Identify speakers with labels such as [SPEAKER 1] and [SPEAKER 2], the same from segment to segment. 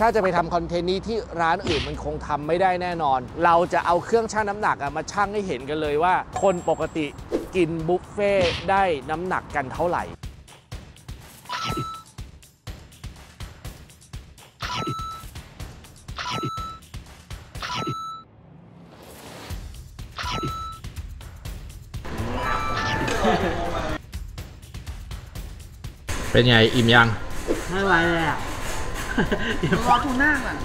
[SPEAKER 1] ถ้าจะไปทำคอนเทนต์นี้ที่ร้านอื่นมันคงทำไม่ได้แน่นอน เราจะเอาเครื่องชั่งน้ำหนักอะมาชั่งให้เห็นกันเลยว่า คนปกติกินบุฟเฟ่ต์ได้น้ำหนักกันเท่าไหร่
[SPEAKER 2] เป็นไงอิ่มยัง
[SPEAKER 3] ไม่ไหวเลยอะ
[SPEAKER 4] รอทูน่าก่อน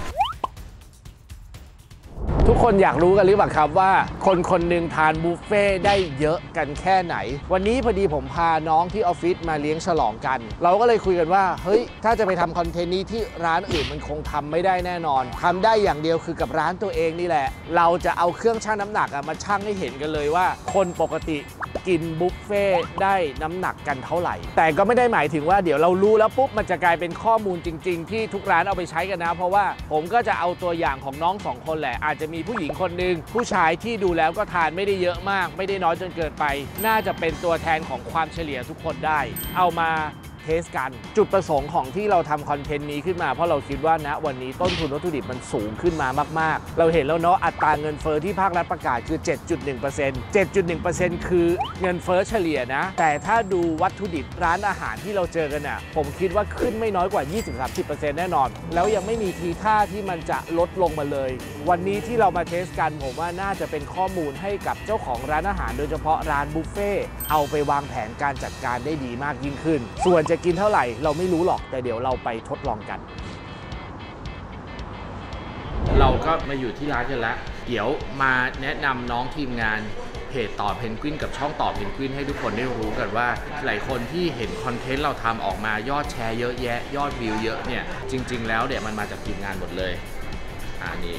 [SPEAKER 1] ทุกคนอยากรู้กันหรือเปล่าครับว่า คนคนหนึ่งทานบุฟเฟ่ได้เยอะกันแค่ไหน วันนี้พอดีผมพาน้องที่ออฟฟิศมาเลี้ยงฉลองกัน เราก็เลยคุยกันว่า เฮ้ย ถ้าจะไปทำคอนเทนต์นี้ที่ร้านอื่นมันคงทำไม่ได้แน่นอนทำได้อย่างเดียวคือกับร้านตัวเองนี่แหละ เราจะเอาเครื่องชั่งน้ำหนักอะมาชั่งให้เห็นกันเลยว่า คนปกติ กินบุฟเฟ่ต์ได้น้ำหนักกันเท่าไหร่ แต่ก็ไม่ได้หมายถึงว่าเดี๋ยวเรารู้แล้วปุ๊บมันจะกลายเป็นข้อมูลจริง ๆ ที่ทุกร้านเอาไปใช้กันนะ เพราะว่าผมก็จะเอาตัวอย่างของน้องสองคนแหละ อาจจะมีผู้หญิงคนหนึ่งผู้ชายที่ดูแล้วก็ทานไม่ได้เยอะมาก ไม่ได้น้อยจนเกินไป น่าจะเป็นตัวแทนของความเฉลี่ยทุกคนได้ เอามา เทสกัน จุดประสงค์ของที่เราทำคอนเทนต์นี้ขึ้นมา เพราะเราคิดว่าณวันนี้ต้นทุนวัตถุดิบมันสูงขึ้นมามาก ๆ เราเห็นแล้วเนาะอัตราเงินเฟอ้อที่ภาครัฐประกาศคือ 7.1% 7.1%คือเงินเฟอ้อเฉลี่ยนะ แต่ถ้าดูวัตถุดิบร้านอาหารที่เราเจอกันน่ะผมคิดว่าขึ้นไม่น้อยกว่า 20-30%แน่นอน แล้วยังไม่มีทีท่าที่มันจะลดลงมาเลย วันนี้ที่เรามาเทสกันผมว่าน่าจะเป็นข้อมูลให้กับเจ้าของร้านอาหาร โดยเฉพาะร้านบุฟเฟ่เอาไปวางแผนการจัดการได้ดีมากยิ่งขึ้น ส่วนจะกินเท่าไหร่ เราไม่รู้หรอกแต่เดี๋ยวเราไปทดลองกัน
[SPEAKER 2] เราก็มาอยู่ที่ร้านกันแล้วเดี๋ยวมาแนะนำน้องทีมงานเพจต่อเพนกวินกับช่องต่อเพนกวินให้ทุกคนได้รู้กันว่า หลายคนที่เห็นคอนเทนต์เราทำออกมายอดแชร์เยอะแยะ ยอดวิวเยอะเนี่ย จริง ๆ แล้วเดี๋ยวมันมาจากทีมงานหมดเลยอ่านี่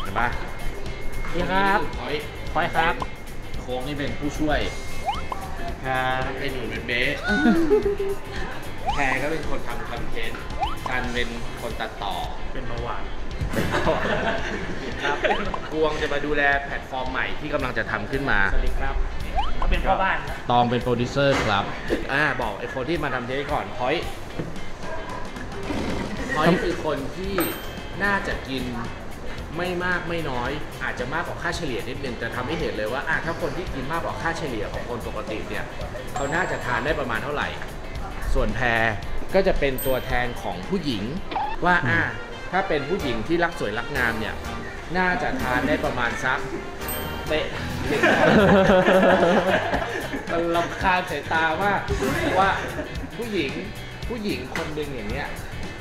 [SPEAKER 2] เห็นปะ
[SPEAKER 3] นี่ครับ
[SPEAKER 2] พอย
[SPEAKER 3] พอยครับ
[SPEAKER 2] โค้งนี่เป็นผู้ช่วย
[SPEAKER 3] ครับ
[SPEAKER 2] ไอ้หนูเป็นเบสแพรก็เป็นคนทำคอนเทนต์กันเป็นคนตัดต่อ
[SPEAKER 3] เป็นเบาหวาน
[SPEAKER 2] ครับกวงจะมาดูแลแพลตฟอร์มใหม่ที่กำลังจะทำขึ้นมา
[SPEAKER 3] สวัสดีครับเขาเป็นพ่อบ้านครับ
[SPEAKER 2] ตองเป็นโปรดิวเซอร์ครับ อ่าบอกไอ้คนที่มาทำ test ก่อนพอยพอยคือคนที่น่าจะกิน ไม่มากไม่น้อย อาจจะมากกว่าค่าเฉลี่ยนิดนึงแต่ทำให้เห็นเลยว่าอะถ้าคนที่กินมากกว่าค่าเฉลี่ยของคนปกติเนี่ยเขาน่าจะทานได้ประมาณเท่าไหร่ ส่วนแพรก็จะเป็นตัวแทนของผู้หญิงว่าอะถ้าเป็นผู้หญิงที่รักสวยรักงามเนี่ยน่าจะทานได้ประมาณสักเป๊ะมันลำคาญสายตามากว่าผู้หญิงผู้หญิงคนหนึ่งอย่างเนี้ย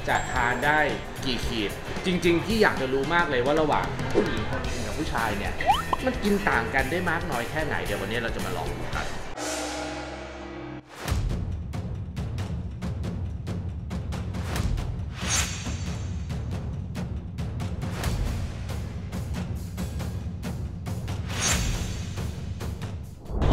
[SPEAKER 2] จะทานได้กี่ขีด จริง ๆ ที่อยากจะรู้มากเลยว่าระหว่างผู้หญิงคนหนึงกับผู้ชายเนี่ย มันกินต่างกันได้มากน้อยแค่ไหนเดี๋ยววันนี้เราจะมาลองดูกัน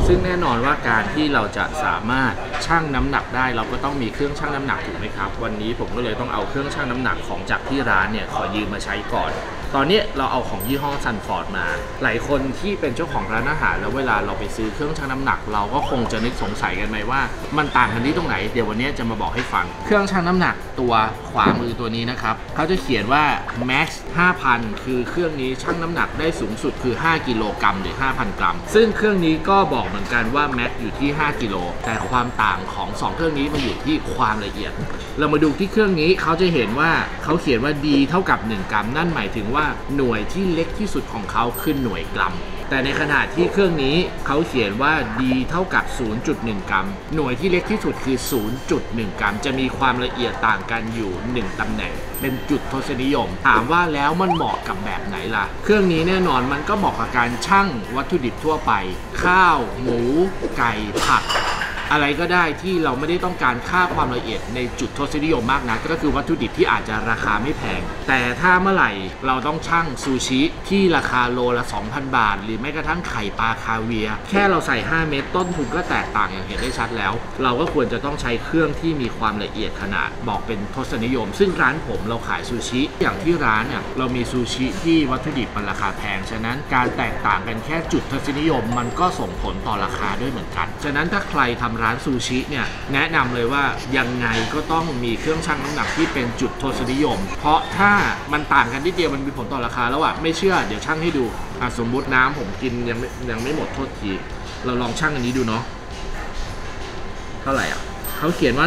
[SPEAKER 2] ซึ่งแน่นอนว่าการที่เราจะสามารถชั่งน้ำหนักได้ เราก็ต้องมีเครื่องชั่งน้ำหนักถูกไหมครับ วันนี้ผมก็เลยต้องเอาเครื่องชั่งน้ำหนักของจากที่ร้านเนี่ยขอยืมมาใช้ก่อน ตอนนี้เราเอาของยี่ห้อซันฟอร์ดมา หลายคนที่เป็นเจ้าของร้านอาหารแล้วเวลาเราไปซื้อเครื่องชั่งน้ำหนัก เราก็คงจะนึกสงสัยกันไหมว่า มันต่างกันที่ตรงไหน เดี๋ยววันนี้จะมาบอกให้ฟัง เครื่องชั่งน้ำหนักตัวขวามือตัวนี้นะครับเขาจะเขียนว่า max 5,000 คือเครื่องนี้ชั่งน้ำหนักได้สูงสุดคือ 5 กิโลกรัมหรือ 5,000 กรัม ซึ่งเครื่องนี้ก็บอกเหมือนกันว่า max อยู่ที่ 5 กิโล แต่ความต่างของ 2 เครื่องนี้มันอยู่ที่ความละเอียด เรามาดูที่เครื่องนี้เขาจะเห็นว่าเขาเขียนว่า d เท่ากับ 1 กรัม นั่นหมายถึงว่าหน่วยที่เล็กที่สุดของเขาคือหน่วยกรัม แต่ในขณะที่เครื่องนี้เขาเขียนว่า d เท่ากับ 0.1 กรัม หน่วยที่เล็กที่สุดคือ 0.1 กรัม จะมีความละเอียดต่างกันอยู่ 1 ตำแหน่ง เป็นจุดทศนิยม ถามว่าแล้วมันเหมาะกับแบบไหนล่ะ เครื่องนี้แน่นอนมันก็เหมาะกับการชั่งวัตถุดิบทั่วไป ข้าว หมู ไก่ ผัก อะไรก็ได้ที่เราไม่ได้ต้องการค่าความละเอียดในจุดทศนิยมมากนะก็คือวัตถุดิบที่อาจจะราคาไม่แพง แต่ถ้าเมื่อไหร่เราต้องชั่งซูชิที่ราคาโลละ 2,000 บาท หรือแม้กระทั่งไข่ปลาคาเวีย แค่เราใส่ 5 เม็ดต้นทุนก็แตกต่างอย่างเห็นได้ชัดแล้ว เราก็ควรจะต้องใช้เครื่องที่มีความละเอียดขนาดบอกเป็นทศนิยม ซึ่งร้านผมเราขายซูชิ อย่างที่ร้านเนี่ยเรามีซูชิที่วัตถุดิบมันราคาแพง ฉะนั้นการแตกต่างกันแค่จุดทศนิยม มันก็ส่งผลต่อราคาด้วยเหมือนกัน ฉะนั้นถ้าใครทำร้านซูชิเนี่ยแนะนำเลยว่ายังไงก็ต้องมีเครื่องชั่งน้ำหนักที่เป็นจุดทศนิยม เพราะถ้ามันต่างกันนิดเดียวมันมีผลต่อราคาแล้วอะไม่เชื่อเดี๋ยวชั่งให้ดูอะสมมุติน้ำผมกินยังไม่ยังไม่หมดโทษทีเราลองชั่งอันนี้ดูเนาะเท่าไหร่อะเขาเขียนว่า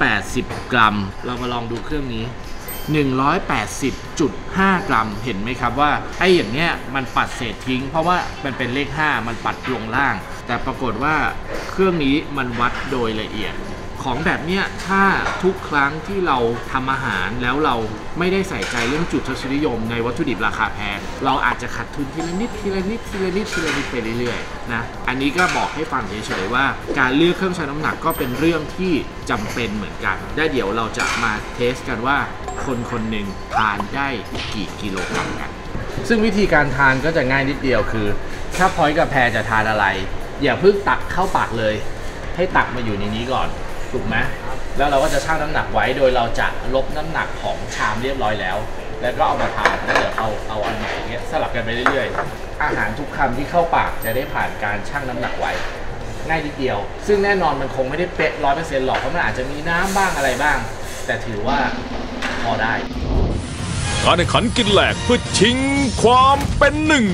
[SPEAKER 2] 180 กรัม เรามาลองดูเครื่องนี้ 180.5 กรัม เห็นไหมครับว่าไอ้อย่างเนี้ยมันปัดเศษทิ้ง เพราะว่ามันเป็นเลข 5 มันปัดลงล่าง แต่ปรากฏว่าเครื่องนี้มันวัดโดยละเอียด ของแบบเนี้ยถ้าทุกครั้งที่เราทำอาหารแล้วเราไม่ได้ใส่ใจเรื่องจุดทศนิยมในวัตถุดิบราคาแพง เราอาจจะขาดทุนทีละนิดทีละนิดทีละนิดทีละนิดไปเรื่อยๆนะอันนี้ก็บอกให้ฟังเฉยๆว่า การเลือกเครื่องชั่งน้ำหนักก็เป็นเรื่องที่จำเป็นเหมือนกันได้เดี๋ยวเราจะมาเทสกันว่าคนคนหนึ่งทานได้กี่กิโลกรัมกัน ซึ่งวิธีการทานก็จะง่ายนิดเดียวคือ ถ้าพอยกับแพรจะทานอะไร อย่าเพิ่งตักเข้าปากเลย ให้ตักมาอยู่ในนี้ก่อน ถูกไหมแล้วเราก็จะชั่งน้ำหนักไว้โดยเราจะลบน้ำหนักของชามเรียบร้อยแล้ว แล้วก็เอามาทานแล้วเดี๋ยวเอาเอาอันใหม่อย่างเงี้ยสลับกันไปเรื่อยๆ อาหารทุกคำที่เข้าปากจะได้ผ่านการชั่งน้ำหนักไว้ ง่ายนิดเดียว ซึ่งแน่นอนมันคงไม่ได้เป๊ะร้อยเปอร์เซ็นต์หรอกเพราะมันอาจจะมีน้ำบ้างอะไรบ้าง แต่ถือว่าพอได้
[SPEAKER 5] การแข่งขันกินแหลกเพื่อชิงความเป็นหนึ่ง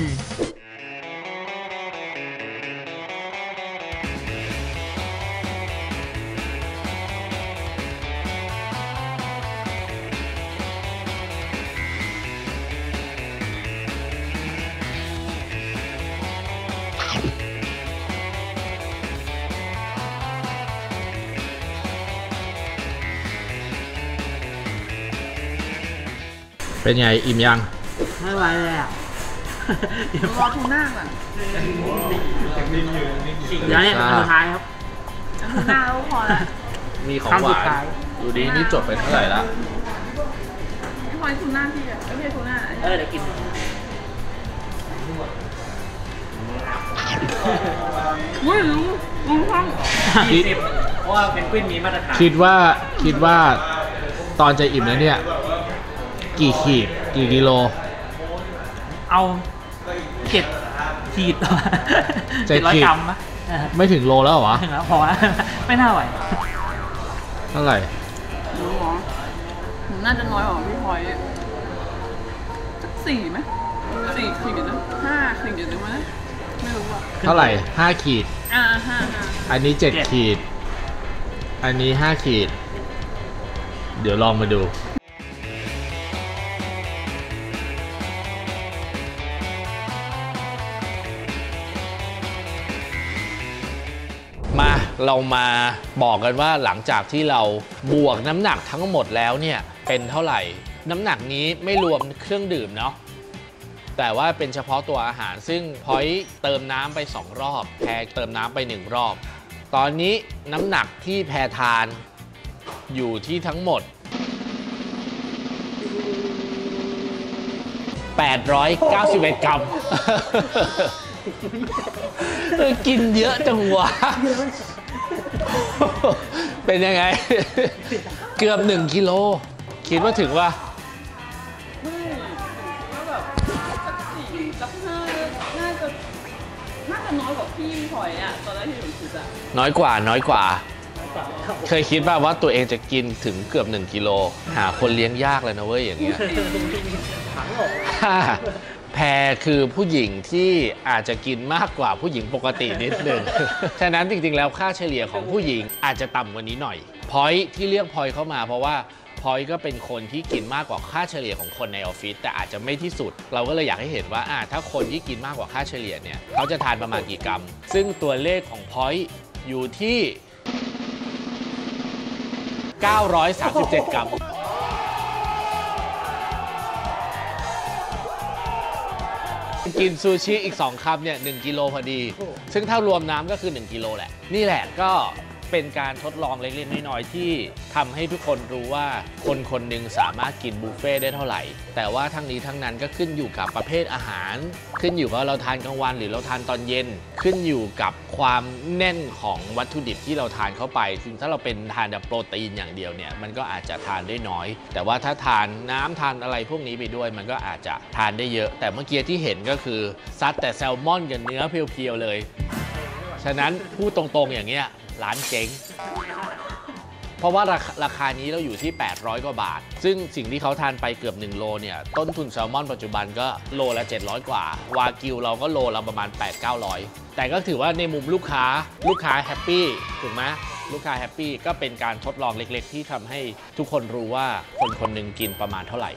[SPEAKER 2] เป็นไงอิ่มยัง
[SPEAKER 3] ไม่ไหวเลยอะ
[SPEAKER 4] รอทูน่าก่อน
[SPEAKER 3] เดี๋ยวเนี่ยอันสุดท้ายครับ
[SPEAKER 4] ทูน่าก็พอละ
[SPEAKER 2] มีของ
[SPEAKER 3] คำ
[SPEAKER 2] ห
[SPEAKER 3] สุ
[SPEAKER 2] วา
[SPEAKER 3] ดท้าย
[SPEAKER 2] นดูดินี่จบไปเท่าไหร่ละ
[SPEAKER 4] ไม่พอทูน่าพี่อะไม่ใช่ทูน่าอัน
[SPEAKER 3] เอ
[SPEAKER 4] นี้
[SPEAKER 3] อเดี๋ยวกิน
[SPEAKER 4] เฮ้ยลุงลุงฟัง
[SPEAKER 3] ยี่สิบเพราะว่าเพนกวินมีมาตรฐาน
[SPEAKER 2] คิดว่าคิดว่าตอนจะอิ่มแล้วเนี่ย กี่ขีดกี่กิโล
[SPEAKER 3] เอาเจ็ดขีด
[SPEAKER 2] เจ็ด
[SPEAKER 3] ร้อย
[SPEAKER 2] ขีด
[SPEAKER 3] กรัมปะเออ
[SPEAKER 2] ไม่ถึงโลแล้วเหรอวะ
[SPEAKER 3] ถึงแล้วพอละไม่น่าไหว
[SPEAKER 2] เท่าไหร่
[SPEAKER 4] หนูเหรอหนูน่าจะน้อยกว่าพี่พลอยสักสี่ไหมสี่ขีดนะห้าขีดได้ไหมไม่รู้อะ
[SPEAKER 2] เท่าไหร่ห้าขีด
[SPEAKER 4] อ่าห้าห้า
[SPEAKER 2] อันนี้เจ็ด
[SPEAKER 3] เจ็ด
[SPEAKER 2] ขีด อันนี้ห้าขีด เดี๋ยวลองมาดู มาเรามาบอกกันว่าหลังจากที่เราบวกน้ำหนักทั้งหมดแล้วเนี่ยเป็นเท่าไหร่ น้ำหนักนี้ไม่รวมเครื่องดื่มเนาะแต่ว่าเป็นเฉพาะตัวอาหารซึ่งพอยเติมน้ำไป 2 รอบแพรเติมน้ำไป 1 รอบ ตอนนี้น้ำหนักที่แพรทานอยู่ที่ทั้งหมด 891 กรัม เออกินเยอะจังวะ เป็นยังไง เกือบ1กิโล คิดว่าถึงว่า
[SPEAKER 4] ก็แบบสักสี่สักห้าน่าจะน่าจะน้อยกว่าพี่พลอยอะตอนแรกที่หนูคิดอะ
[SPEAKER 2] น้อยกว่าน้อยกว่า เคยคิดป่าว่าตัวเองจะกินถึงเกือบ1กิโล หาคนเลี้ยงยากเลยนะเว้ยอย่างเงี้ย แพรคือผู้หญิงที่อาจจะกินมากกว่าผู้หญิงปกตินิดนึง ฉะนั้นจริงๆ แล้วค่าเฉลี่ยของผู้หญิงอาจจะต่ำกว่านี้หน่อย พอยที่เรียกพอยเข้ามาเพราะว่าพอยก็เป็นคนที่กินมากกว่าค่าเฉลี่ยของคนในออฟฟิศแต่อาจจะไม่ที่สุด เราก็เลยอยากให้เห็นว่าอ่าถ้าคนที่กินมากกว่าค่าเฉลี่ยเนี่ยเขาจะทานประมาณกี่กรัม ซึ่งตัวเลขของพอยอยู่ที่ 937 กรัม กินซูชิอีก 2คำเนี่ย1กิโลพอดี ซึ่งถ้ารวมน้ำก็คือ 1 กิโลแหละ นี่แหละก็ เป็นการทดลองเล็กๆน้อยๆที่ทำให้ทุกคนรู้ว่าคนคนหนึ่งสามารถกินบุฟเฟ่ต์ได้เท่าไหร่ แต่ว่าทั้งนี้ทั้งนั้นก็ขึ้นอยู่กับประเภทอาหาร ขึ้นอยู่กับว่าเราทานกลางวันหรือเราทานตอนเย็น ขึ้นอยู่กับความแน่นของวัตถุดิบที่เราทานเข้าไปซึ่งถ้าเราเป็นทานแบบโปรตีนอย่างเดียวเนี่ยมันก็อาจจะทานได้น้อย แต่ว่าถ้าทานน้ำทานอะไรพวกนี้ไปด้วย มันก็อาจจะทานได้เยอะ แต่เมื่อกี้ที่เห็นก็คือซัดแต่แซลมอนกับเนื้อเพียวๆเลย ฉะนั้นพูดตรงๆอย่างเงี้ย ร้านเจ๊งเพราะว่าราคาราคานี้เราอยู่ที่ 800 กว่าบาท ซึ่งสิ่งที่เขาทานไปเกือบ 1 โลเนี่ย ต้นทุนแซลมอนปัจจุบันก็โลละ 700 กว่า วากิวเราก็โลละประมาณ 8-900 แต่ก็ถือว่าในมุมลูกค้าลูกค้า happy ถูกไหมลูกค้า happy ก็เป็นการทดลองเล็กๆ ที่ทำให้ทุกคนรู้ว่าคนคนหนึ่งกินประมาณเท่าไหร่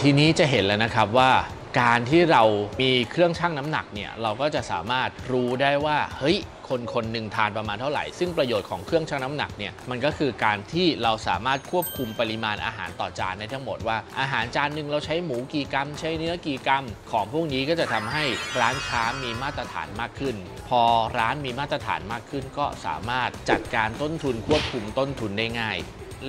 [SPEAKER 2] ทีนี้จะเห็นแล้วนะครับว่า การที่เรามีเครื่องชั่งน้ำหนักเนี่ยเราก็จะสามารถรู้ได้ว่าเฮ้ยคนคนหนึ่งทานประมาณเท่าไหร่ ซึ่งประโยชน์ของเครื่องชั่งน้ำหนักเนี่ยมันก็คือการที่เราสามารถควบคุมปริมาณอาหารต่อจานได้ทั้งหมดว่าอาหารจานหนึ่งเราใช้หมูกี่กรัม ใช้เนื้อกี่กรัม ของพวกนี้ก็จะทำให้ร้านค้ามีมาตรฐานมากขึ้น พอร้านมีมาตรฐานมากขึ้น ก็สามารถจัดการต้นทุนควบคุมต้นทุนได้ง่าย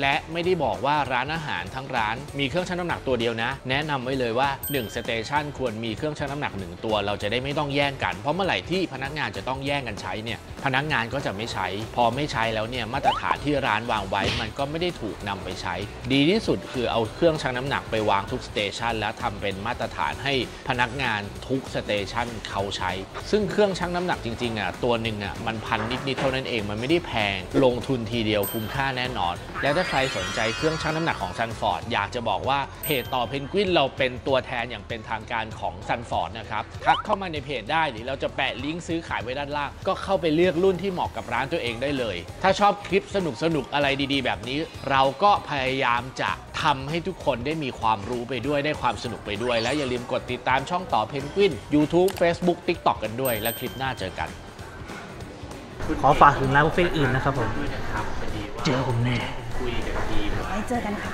[SPEAKER 2] และไม่ได้บอกว่าร้านอาหารทั้งร้านมีเครื่องชั่งน้ำหนักตัวเดียวนะ แนะนำไว้เลยว่า1 station ควรมีเครื่องชั่งน้ำหนัก1ตัว เราจะได้ไม่ต้องแย่งกัน เพราะเมื่อไหร่ที่พนักงานจะต้องแย่งกันใช้เนี่ยพนักงานก็จะไม่ใช้ พอไม่ใช้แล้วเนี่ยมาตรฐานที่ร้านวางไว้ มันก็ไม่ได้ถูกนำไปใช้ ดีที่สุดคือเอาเครื่องชั่งน้ำหนักไปวางทุก station แล้วทำเป็นมาตรฐานให้พนักงานทุก station เขาใช้ ซึ่งเครื่องชั่งน้ำหนักจริงๆอะตัวหนึ่งอะมันพันนิดๆเท่านั้นเองมันไม่ได้แพงลงทุนทีเดียวคุ้มค่าแน่นอน แล้วถ้าใครสนใจเครื่องชั่งน้ำหนักของซันฟอร์ดอยากจะบอกว่าเพจต่อเพนกวินเราเป็นตัวแทนอย่างเป็นทางการของซันฟอร์ดนะครับทักเข้ามาในเพจได้หรือเราจะแปะลิงก์ซื้อขายไว้ด้านล่าง ก็เข้าไปเลือกรุ่นที่เหมาะกับร้านตัวเองได้เลย ถ้าชอบคลิปสนุกๆอะไรดีๆ แบบนี้ เราก็พยายามจะทำให้ทุกคนได้มีความรู้ไปด้วยได้ความสนุกไปด้วย แล้วอย่าลืมกดติดตามช่องต่อเพนกวิน YouTube Facebook TikTok กันด้วย และคลิปหน้าเจอกัน
[SPEAKER 3] ขอฝากถึงร้านบุฟเฟ่ต์อื่นนะครับผม
[SPEAKER 6] ด้วยนะครับพอดีว่า
[SPEAKER 3] เจอผมแน่
[SPEAKER 6] คุยกับทีม
[SPEAKER 7] ไว้เจอกันค่ะ